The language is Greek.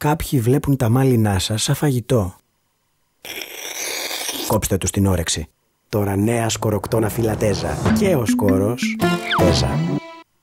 Κάποιοι βλέπουν τα μάλινά σας σαν φαγητό. Κόψτε τους την όρεξη. Τώρα νέα σκοροκτόνα φυλατέζα. Και ο σκόρος Τέζα.